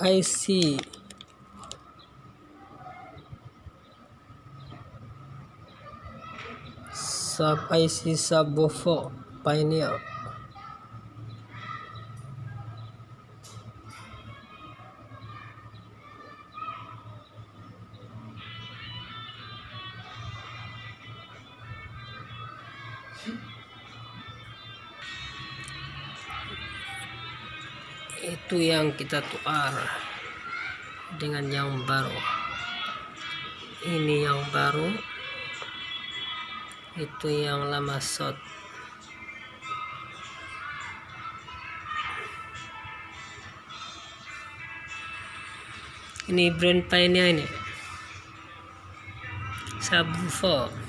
IC sub IC subwoofer Pioneer itu yang kita tukar dengan yang baru. Ini yang baru. Itu yang lama shot ini brand Pioneer ini. Subwoofer